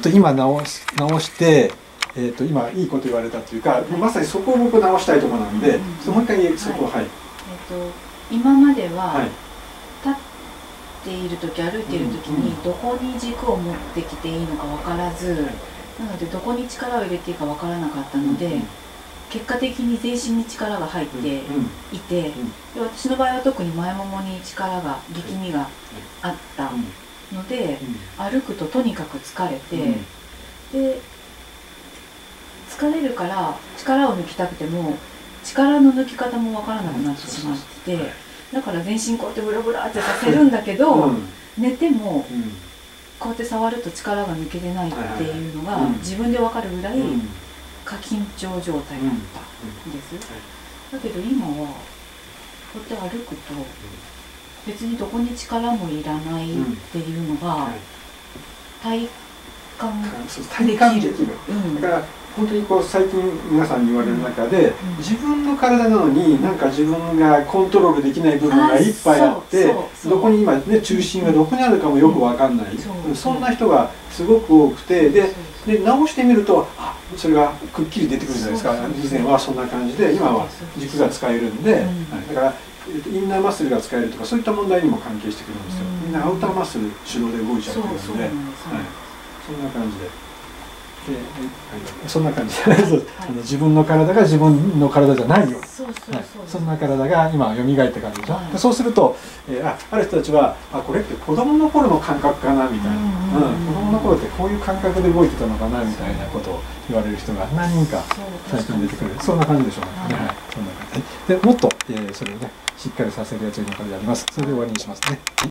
っと今直し直して、えー、と今いいこと言われたというか、まさにそこを僕直したいところなんで、もう一回そこをはい、えっと今までは、はい。立っている時歩いている時に、うんどこに軸を持ってきていいのか分からず、なのでどこに力を入れていいか分からなかったので、うん結果的に全身に力が入ってうんいて、で私の場合は特に前ももに力が力みがあったので、歩くととにかく疲れて、で疲れるから力を抜きたくても力の抜き方も分からなくなってしまってだから全身こうやってブラブラってさせるんだけど、うん。寝てもうん。こうやって触ると力が抜けてないっていうのが自分で分かるぐらいうん。過緊張状態だったんです、だけど今はこうやって歩くと別にどこに力もいらないっていうのがはい。体感できる。うん。だから本当にこう最近皆さんに言われる中で、ん。自分の体なのになんか自分がコントロールできない部分がいっぱいあってどこに今ね中心がどこにあるかもよくわかんない、そんな人がすごく多くてでで直してみるとあそれがくっきり出てくるじゃないですか。以前はそんな感じで今は軸が使えるんで、だからえっとインナーマッスルが使えるとかそういった問題にも関係してくるんですよ、うん。みんなアウターマッスル手動で動いちゃってるんでそうなんです、はい、そんな感じで。ではい。そんな感じ。で、そう。あの自分の体が自分の体じゃないよ。そうそうそう。はい、そんな体が今蘇った感じでしょ、はい。でそうすると、えーあある人たちはあこれって子供の頃の感覚かなみたいな、ううんん子供の頃ってこういう感覚で動いてたのかなみたいなことを言われる人が何人か最近出てくる。そんな感じでしょうね、はい。はい、そんな感じ。でもっと、えーそれをねしっかりさせるやつの中であります。それで終わりにしますね、はい